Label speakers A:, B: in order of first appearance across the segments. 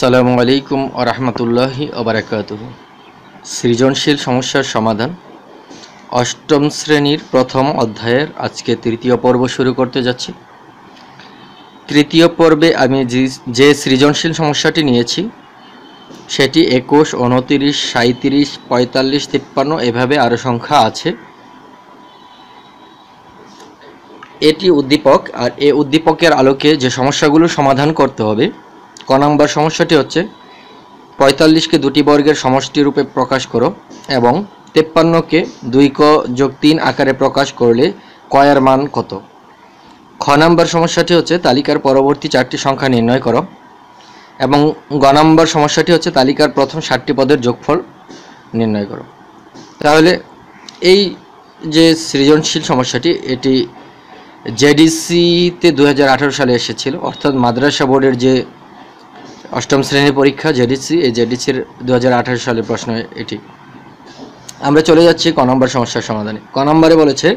A: আসসালামু আলাইকুম আরহামতুল্লাহি ওবরাকাত সৃজনশীল সমস্যার সমাধান। অষ্টম শ্রেণির প্রথম অধ্যায়ের আজকে তৃতীয় পর্ব শুরু করতে যাচ্ছি। তৃতীয় পর্বে আমি যে- যে সৃজনশীল সমস্যাটি নিয়েছি, সেটি একুশ, উনতিরিশ সাঁত্রিশ পঁয়তাল্লিশ, তিপ্পান্ন, এভাবে আরও সংখ্যা আছে। এটি উদ্দীপক, আর এ উদ্দীপকের আলোকে যে সমস্যাগুলো সমাধান করতে হবে ক নম্বর সমস্যাটি হচ্ছে পঁয়তাল্লিশকে দুটি বর্গের সমষ্টি রূপে প্রকাশ করো এবং তেপ্পান্নকে দুই ক যোগ তিন আকারে প্রকাশ করলে কয়ের মান কত? খ নম্বর সমস্যাটি হচ্ছে তালিকার পরবর্তী চারটি সংখ্যা নির্ণয় করো এবং গ নম্বর সমস্যাটি হচ্ছে তালিকার প্রথম ষাটটি পদের যোগফল নির্ণয় করো। তাহলে এই যে সৃজনশীল সমস্যাটি, এটি জেডিসিতে দু হাজার আঠেরো সালে এসেছিল, অর্থাৎ মাদ্রাসা বোর্ডের যে অষ্টম শ্রেণির পরীক্ষা জেডিসি এই জেডিসির দু হাজার আঠারো সালের প্রশ্ন এটি। আমরা চলে যাচ্ছি ক নম্বর সমস্যার সমাধানে। ক নম্বরে বলেছে,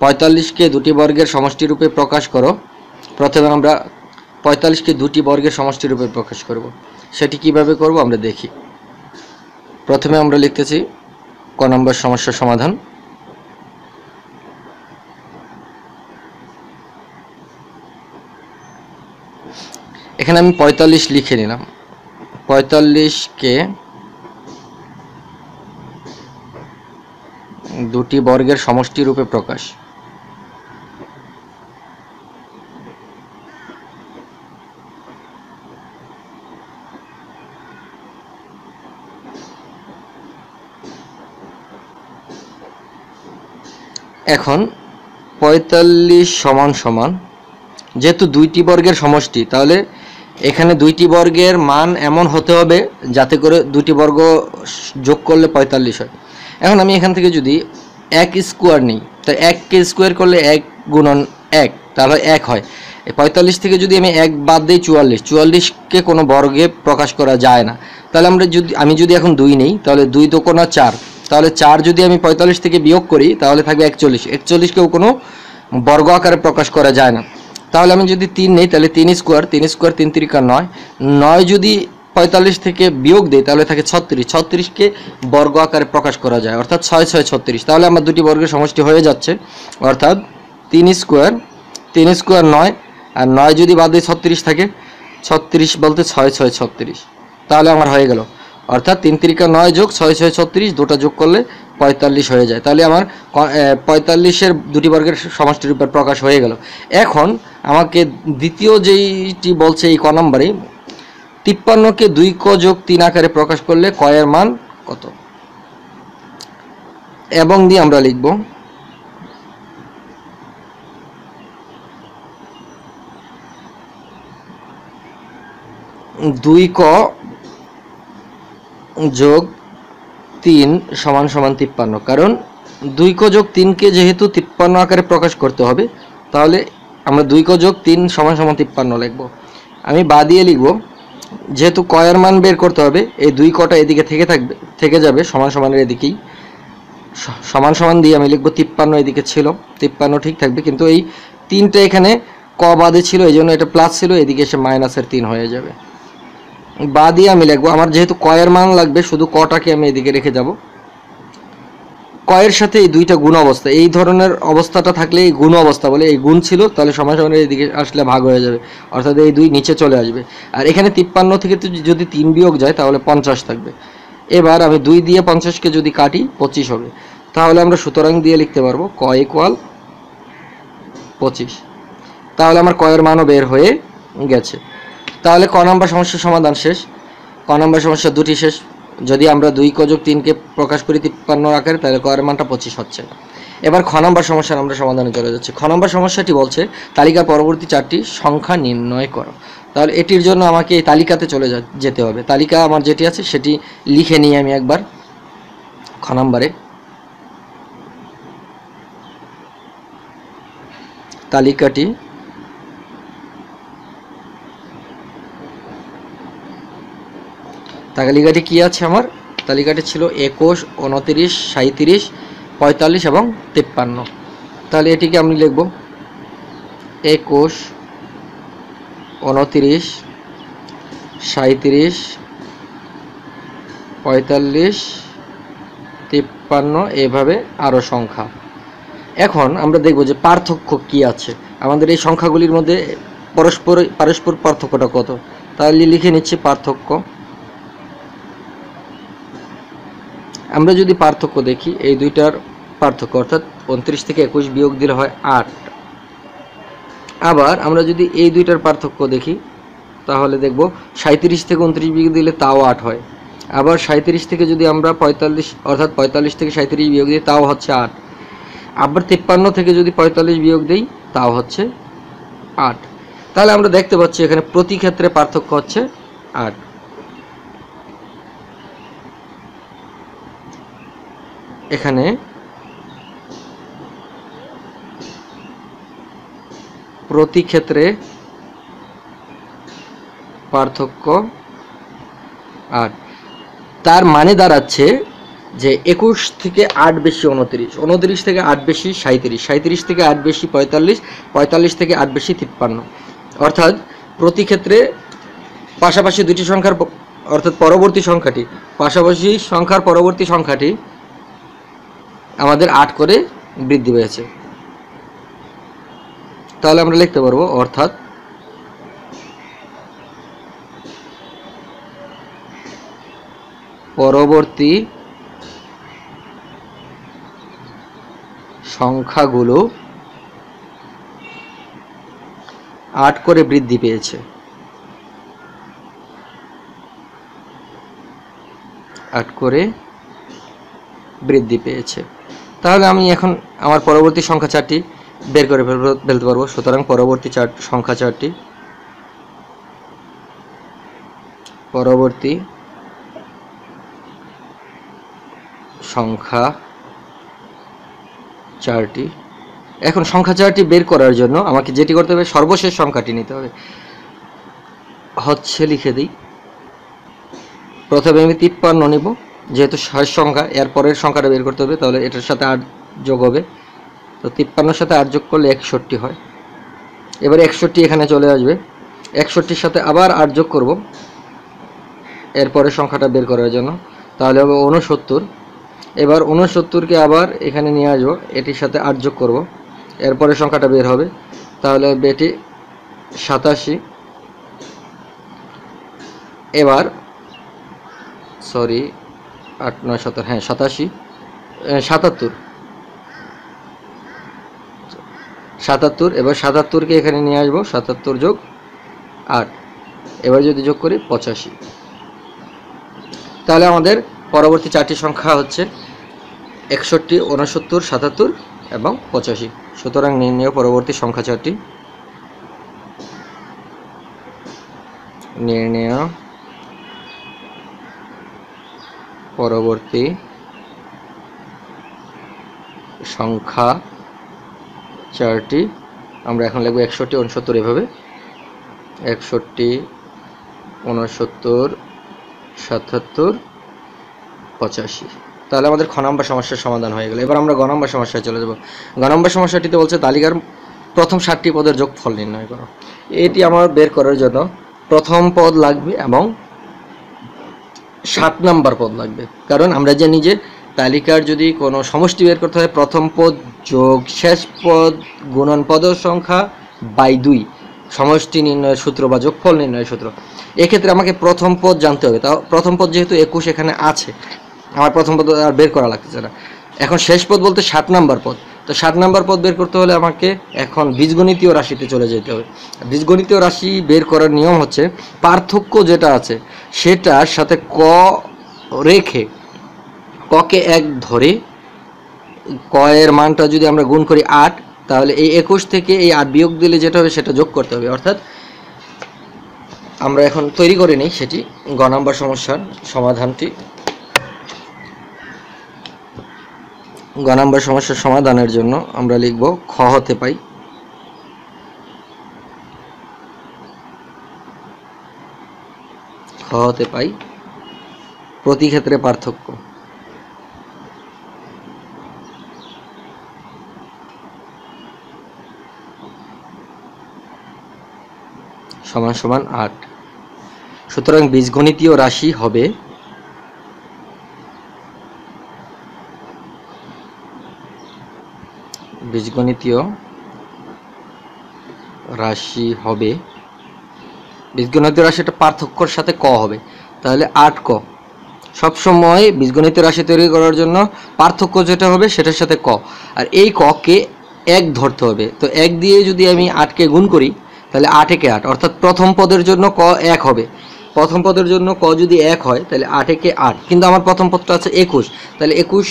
A: পঁয়তাল্লিশকে দুটি বর্গের সমষ্টি রূপে প্রকাশ করো। প্রথমে আমরা পঁয়তাল্লিশকে দুটি বর্গের সমষ্টি রূপে প্রকাশ করব। সেটি কীভাবে করব আমরা দেখি। প্রথমে আমরা লিখতেছি ক নম্বর সমস্যার সমাধান। এখানে আমি পঁয়তাল্লিশ লিখে নিলাম। পঁয়তাল্লিশকে দুটি বর্গের সমষ্টি রূপে প্রকাশ। এখন পঁয়তাল্লিশ সমান সমান, যেহেতু দুইটি বর্গের সমষ্টি, তাহলে এখানে দুইটি বর্গের মান এমন হতে হবে যাতে করে দুটি বর্গ যোগ করলে পঁয়তাল্লিশ হয়। এখন আমি এখান থেকে যদি এক স্কোয়ার নিই, তা এককে স্কোয়ার করলে এক গুণন এক, তাহলে এক হয়। পঁয়তাল্লিশ থেকে যদি আমি এক বাদ দিই চুয়াল্লিশ, চুয়াল্লিশকে কোনো বর্গে প্রকাশ করা যায় না। তাহলে আমরা যদি, আমি যদি এখন দুই নেই, তাহলে দুই তো কোনো চার, তাহলে চার যদি আমি পঁয়তাল্লিশ থেকে বিয়োগ করি, তাহলে থাকবে একচল্লিশ। একচল্লিশকেও কোনো বর্গ আকারে প্রকাশ করা যায় না। তাহলে আমি যদি তিন নেই, তাহলে তিন স্কোয়ার তিন স্কোয়ার তিন তিরিকা নয়। নয় যদি পঁয়তাল্লিশ থেকে বিয়োগ দেয় তাহলে থাকে ছত্রিশ। ছত্রিশকে বর্গ আকারে প্রকাশ করা যায়, অর্থাৎ ছয় ছয়, ছত্রিশ। তাহলে আমার দুটি বর্গের সমষ্টি হয়ে যাচ্ছে, অর্থাৎ তিন স্কোয়ার তিন স্কোয়ার নয়, আর নয় যদি বাদ বাদে ছত্রিশ থাকে, ছত্রিশ বলতে ছয় ছয়, ছত্রিশ। তাহলে আমার হয়ে গেল। অর্থাৎ তিন তিরিকা নয় যোগ ছয় ছয়, ছত্রিশ, দুটো যোগ করলে পঁয়তাল্লিশ হয়ে যায়। তাহলে আমার পঁয়তাল্লিশের দুটি বর্গের সমষ্টির উপর প্রকাশ হয়ে গেল। এখন আমাকে দ্বিতীয় যেইটি বলছে এই ক নম্বরে, তিপ্পান্নকে দুই ক যোগ তিন আকারে প্রকাশ করলে কয়ের মান কত? এবং দিয়ে আমরা লিখব, দুই ক যোগ তিন সমান সমান তিপ্পান্ন। কারণ দুই ক যোগ তিনকে যেহেতু তিপ্পান্ন আকারে প্রকাশ করতে হবে, তাহলে আমরা দুই যোগ তিন সমান সমান তিপ্পান্ন লিখব। আমি বা দিয়ে লিখব, যেহেতু কয়ের মান বের করতে হবে, এই দুই কটা এদিকে থেকে থাকবে, থেকে যাবে সমান সমানের এদিকেই। সমান সমান দিয়ে আমি লিখব তিপ্পান্ন এদিকে ছিল, তিপ্পান্ন ঠিক থাকবে, কিন্তু এই তিনটা এখানে ক বাদে ছিল, এই জন্য এটা প্লাস ছিল, এদিকে এসে মাইনাসের তিন হয়ে যাবে। বা দিয়ে আমি লিখব, আমার যেহেতু কয়ের মান লাগবে, শুধু কটাকে আমি এদিকে রেখে যাব। কয়ের সাথে এই দুইটা গুণ অবস্থা। এই ধরনের অবস্থাটা থাকলে এই গুণ অবস্থা বলে এই গুণ ছিল, তাহলে সময় সময় এদিকে আসলে ভাগ হয়ে যাবে। অর্থাৎ এই দুই নিচে চলে আসবে। আর এখানে তিপ্পান্ন থেকে যদি তিন বিয়োগ যায়, তাহলে পঞ্চাশ থাকবে। এবার আমি দুই দিয়ে পঞ্চাশকে যদি কাটি, পঁচিশ হবে। তাহলে আমরা সুতরাং দিয়ে লিখতে পারব ক ইকুয়াল পঁচিশ। তাহলে আমার কয়ের মানও বের হয়ে গেছে। তাহলে ক নম্বর সমস্যার সমাধান শেষ। ক নম্বর সমস্যা দুটি শেষ। যদি আমরা দুই কযোগ তিনকে প্রকাশ করি তিপ্পান্ন আকারে, তাহলে কয়ের মানটা পঁচিশ হচ্ছে না। এবার খ নম্বর সমস্যার আমরা সমাধানে চলে যাচ্ছি। খ নম্বর সমস্যাটি বলছে, তালিকার পরবর্তী চারটি সংখ্যা নির্ণয় করো। তাহলে এটির জন্য আমাকে এই তালিকাতে চলে যেতে হবে। তালিকা আমার যেটি আছে, সেটি লিখে নিই আমি একবার। খ নম্বরে। তালিকাটি তালিকাটি কি আছে আমার? তালিকাটি ছিল একুশ, উনতিরিশ সাঁত্রিশ পঁয়তাল্লিশ এবং তিপ্পান্ন। তাহলে এটিকে আমি লিখব। একুশ, উনতিরিশ সাঁত্রিশ পঁয়তাল্লিশ, তিপ্পান্ন এভাবে আরও সংখ্যা। এখন আমরা দেখব যে পার্থক্য কি আছে। আমাদের এই সংখ্যাগুলির মধ্যে পরস্পর পারস্পর পার্থক্যটা কত? তাহলে লিখে নিচ্ছি পার্থক্য। আমরা যদি পার্থক্য দেখি, এই দুইটার পার্থক্য, অর্থাৎ উনত্রিশ থেকে একুশ বিয়োগ দিলে হয় আট। আবার আমরা যদি এই দুইটার পার্থক্য দেখি, তাহলে দেখব সাঁত্রিশ থেকে উনত্রিশ বিয়োগ দিলে তাও আট হয়। আবার সাঁত্রিশ থেকে যদি আমরা পঁয়তাল্লিশ, অর্থাৎ পঁয়তাল্লিশ থেকে সাঁত্রিশ বিয়োগ দিই, তাও হচ্ছে আট। আবার তিপ্পান্ন থেকে যদি পঁয়তাল্লিশ বিয়োগ দিই, তাও হচ্ছে আট। তাহলে আমরা দেখতে পাচ্ছি এখানে প্রতি ক্ষেত্রে পার্থক্য হচ্ছে আট। এখানে প্রতি ক্ষেত্রে পার্থক্য আট তার মানে দাঁড়াচ্ছে যে একুশ থেকে আট বেশি উনত্রিশ উনত্রিশ থেকে আট বেশি সাঁত্রিশ সাঁত্রিশ থেকে আট বেশি পঁয়তাল্লিশ পঁয়তাল্লিশ থেকে আট বেশি তিপ্পান্ন। অর্থাৎ প্রতি ক্ষেত্রে পাশাপাশি দুটি সংখ্যার অর্থাৎ পরবর্তী সংখ্যাটি, পাশাপাশি সংখ্যার পরবর্তী সংখ্যাটি আমাদের আট করে বৃদ্ধি পেয়েছে। তাহলে আমরা লিখতে পারব, অর্থাৎ পরবর্তী সংখ্যাগুলো আট করে বৃদ্ধি পেয়েছে। আট করে বৃদ্ধি পেয়েছে। তাহলে আমি এখন আমার পরবর্তী সংখ্যা চারটি বের করে ফেলতে পারব। সুতরাং পরবর্তী চার, সংখ্যা চারটি। পরবর্তী সংখ্যা চারটি। এখন সংখ্যা চারটি বের করার জন্য আমাকে যেটি করতে হবে, সর্বশেষ সংখ্যাটি নিতে হবে। হচ্ছে লিখে দিই। প্রথমে আমি তিপ্পান্ন নিব। যেহেতু শেষ সংখ্যা এর পরের সংখ্যাটা বের করতে হবে, তাহলে এটার সাথে আট যোগ হবে। তো তিপ্পান্নর সাথে আট যোগ করলে একষট্টি হয়। এবার একষট্টি এখানে চলে আসবে। একষট্টির সাথে আবার আট যোগ করব এরপরের সংখ্যাটা বের করার জন্য। তাহলে হবে উনসত্তর এবার উনসত্তরকে আবার এখানে নিয়ে আসব, এটির সাথে আট যোগ করব, এরপরে সংখ্যাটা বের হবে। তাহলে হবে এটি সাতাশি। এবার সরি আট, নয়, সতেরো হ্যাঁ সাতাশি সাতাত্তর। সাতাত্তর, এবার সাতাত্তরকে এখানে নিয়ে আসব, সাতাত্তর যোগ আট। এবার যদি যোগ করি, পঁচাশি। তাহলে আমাদের পরবর্তী চারটি সংখ্যা হচ্ছে একষট্টি উনসত্তর সাতাত্তর এবং পঁচাশি। সুতরাং নির্ণয় পরবর্তী সংখ্যা চারটি। নির্ণয় পরবর্তী সংখ্যা চারটি। আমরা এখন লিখব একষট্টি, উনসত্তর এভাবে। একষট্টি, উনসত্তর, সাতাত্তর, পঁচাশি। তাহলে আমাদের খ নম্বর সমস্যার সমাধান হয়ে গেল। এবার আমরা গ নম্বর সমস্যায় চলে যাব। গ নম্বর সমস্যাটিতে বলছে, তালিকার প্রথম ষাটটি পদের যোগফল নির্ণয় করো। এটি আমার বের করার জন্য প্রথম পদ লাগবে এবং সাত নাম্বার পদ লাগবে। কারণ আমরা জানি যে তালিকার যদি কোনো সমষ্টি বের করতে হয়, প্রথম পদ যোগ শেষ পদ গুণন পদ সংখ্যা বাই দুই। সমষ্টি নির্ণয়ের সূত্র বা যোগফল নির্ণয়ের সূত্র। এক্ষেত্রে আমাকে প্রথম পদ জানতে হবে। তাও প্রথম পদ যেহেতু একুশ এখানে আছে, আমার প্রথম পদ আর বের করা লাগতেছে না। এখন শেষ পদ বলতে সাত নাম্বার পদ। তো সাত নাম্বার পদ বের করতে হলে আমাকে এখন বীজগণিতীয় রাশিতে চলে যেতে হবে। বীজগণিতীয় রাশি বের করার নিয়ম হচ্ছে, পার্থক্য যেটা আছে সেটার সাথে ক রেখে, ককে এক ধরে, ক এর মানটা যদি আমরা গুণ করি আট, তাহলে এই একুশ থেকে এই আট বিয়োগ দিলে যেটা হবে সেটা যোগ করতে হবে। অর্থাৎ আমরা এখন তৈরি করে নিই সেটি। গ নাম্বার সমস্যার সমাধানটি গ নাম্বার সমস্যার সমাধানের জন্য আমরা লিখব খ হতে পাই। খ হতে পাই প্রতি ক্ষেত্রে পার্থক্য। সমান সমান আট। সুতরাং বীজগণিতীয় রাশি হবে বীজগণিতীয় রাশি হবে। বীজগণিতীয় রাশিটা পার্থক্যর সাথে ক হবে। তাহলে আট ক। সবসময় বীজগণিতীয় রাশি তৈরি করার জন্য পার্থক্য যেটা হবে সেটার সাথে ক। আর এই ককে এক ধরতে হবে। তো এক দিয়ে যদি আমি আটকে গুণ করি, তাহলে আট একে আট। অর্থাৎ প্রথম পদের জন্য ক এক হবে। প্রথম পদের জন্য ক যদি এক হয়, তাহলে আট একে আট। কিন্তু আমার প্রথম পদটা আছে একুশ। তাহলে একুশ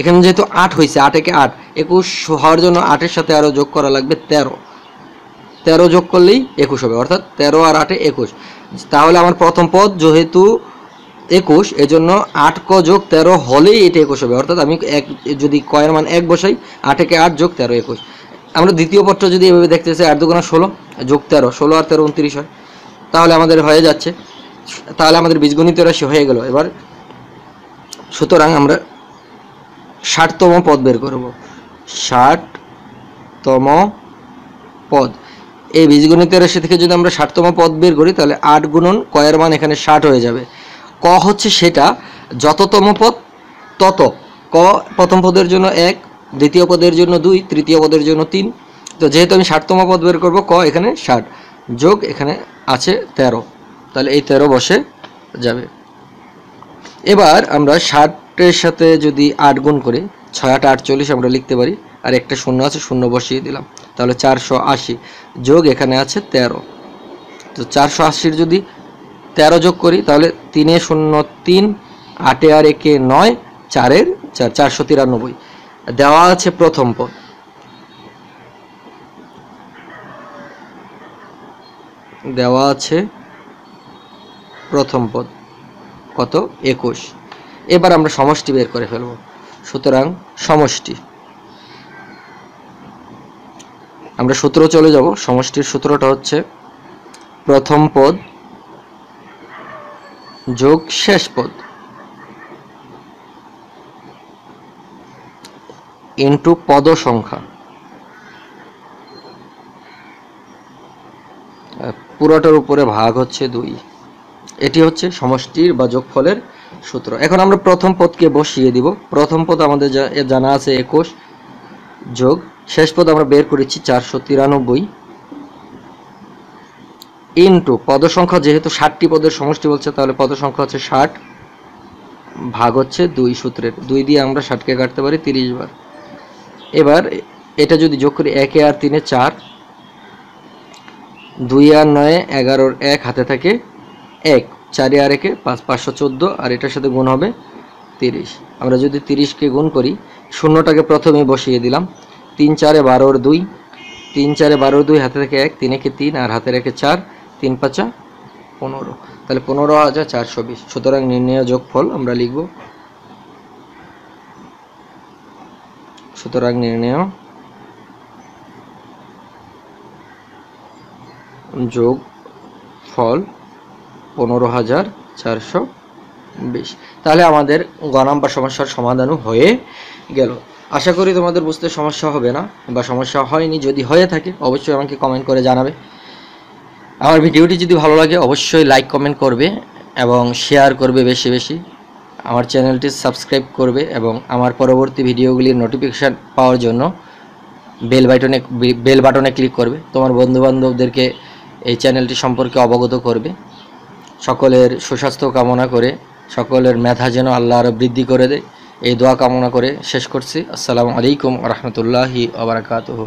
A: এখানে যেহেতু আট হয়েছে, আট একে আট, একুশ হওয়ার জন্য আটের সাথে আরও যোগ করা লাগবে তেরো। তেরো যোগ করলেই একুশ হবে, অর্থাৎ তেরো আর আটে একুশ। তাহলে আমার প্রথম পদ যেহেতু একুশ, এজন্য আট ক যোগ তেরো হলেই এটা একুশ হবে, অর্থাৎ আমি এক, যদি কয়ের মান এক বসাই, আট একে আট যোগ তেরো একুশ। আমরা দ্বিতীয় পদটা যদি এভাবে দেখতে চাই, আট দুগুণা ষোলো যোগ তেরো, ষোলো আর তেরো উনত্রিশ হয়। তাহলে আমাদের হয়ে যাচ্ছে, তাহলে আমাদের বীজগণিত রাশি হয়ে গেল। এবার সুতরাং আমরা ষাটতম পদ বের করব। ষাটতম পদ। এই বীজগণিতের রাশি থেকে যদি আমরা ষাটতম পদ বের করি, তাহলে আট গুণন কয়ের মান এখানে ষাট হয়ে যাবে। ক হচ্ছে সেটা, যততম পদ, তত। ক প্রথম পদের জন্য এক, দ্বিতীয় পদের জন্য দুই, তৃতীয় পদের জন্য তিন। তো যেহেতু আমি ষাটতম পদ বের করব, ক এখানে ষাট, যোগ এখানে আছে তেরো। তাহলে এই তেরো বসে যাবে। এবার আমরা ষাটের সাথে যদি আট গুণ করি, ছয় আট আটচল্লিশ আমরা লিখতে পারি, আর একটা শূন্য আছে, শূন্য বসিয়ে দিলাম। তাহলে চারশো আশি যোগ এখানে আছে তেরো। তো চারশো আশির যদি তেরো যোগ করি, তাহলে তিনে শূন্য তিন, আটে আর একে নয়, চারের চার, চারশো তিরানব্বই। দেওয়া আছে প্রথম পদ। দেওয়া আছে প্রথম পদ। কত? একুশ। এবার আমরা সমষ্টি বের করে ফেলব। সুতরাং সমষ্টি। আমরা সূত্র চলে যাব। সমষ্টির সূত্রটা হচ্ছে প্রথম পদ যোগ শেষ পদ। ইন্টু পদ সংখ্যা পুরোটার উপরে ভাগ হচ্ছে দুই। এটি হচ্ছে সমষ্টির বা যোগফলের সূত্র। এখন আমরা প্রথম পদকে বসিয়ে দিব। প্রথম পদ আমাদের জানা আছে একুশ যোগ। শেষ পদ আমরা বের করেছি চারশো তিরানব্বই। ইন্টু পদ সংখ্যা যেহেতু ষাটটি পদের সমষ্টি বলছে, তাহলে পদ সংখ্যা হচ্ছে ষাট ভাগ হচ্ছে দুই সূত্রের। দুই দিয়ে আমরা ষাটকে কাটতে পারি তিরিশ বার। এবার এটা যদি যোগ করি একে আর তিনে চার, দুই আর নয়ে এগারোর এক হাতে থাকে এক। চারে আর একে পাঁচ, পাঁচশো চোদ্দ, আর এটার সাথে গুণ হবে তিরিশ। আমরা যদি তিরিশকে গুণ করি, শূন্যটাকে প্রথমে বসিয়ে দিলাম। তিন চারে বারোর দুই, তিন চারে বারোর দুই, হাতে থেকে এক তিন একে তিন, আর হাতে রেখে চার, তিন পাঁচা পনেরো। তাহলে পনেরো হাজার চারশো বিশ। সুতরাং নির্ণয় যোগফল আমরা লিখব। সুতরাং নির্ণয় যোগ ফল পনেরো হাজার চারশো বিশ। তাহলে আমাদের গ নাম্বার সমস্যার সমাধানও হয়ে গেল। আশা করি তোমাদের বুঝতে সমস্যা হবে না বা সমস্যা হয়নি, যদি হয়ে থাকে অবশ্যই আমাকে কমেন্ট করে জানাবে। আমার ভিডিওটি যদি ভালো লাগে অবশ্যই লাইক কমেন্ট করবে এবং শেয়ার করবে বেশি বেশি। আমার চ্যানেলটি সাবস্ক্রাইব করবে এবং আমার পরবর্তী ভিডিওগুলির নোটিফিকেশান পাওয়ার জন্য বেল বাটনে বেল বাটনে ক্লিক করবে। তোমার বন্ধুবান্ধবদেরকে এই চ্যানেলটি সম্পর্কে অবগত করবে। সকলের সুস্বাস্থ্য কামনা করে, সকলের মেধা যেন আল্লাহ আরও বৃদ্ধি করে দেয়, এই দোয়া কামনা করে শেষ করছি। আসসালামু আলাইকুম রহমতুল্লাহি আবরাকাতহ